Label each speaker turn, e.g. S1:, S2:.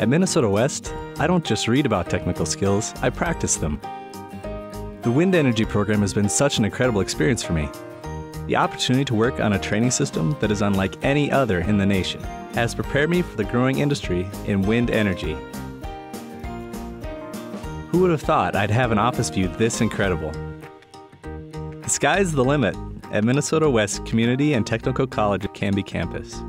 S1: At Minnesota West, I don't just read about technical skills, I practice them. The wind energy program has been such an incredible experience for me. The opportunity to work on a training system that is unlike any other in the nation has prepared me for the growing industry in wind energy. Who would have thought I'd have an office view this incredible? The sky's the limit at Minnesota West Community and Technical College of Canby campus.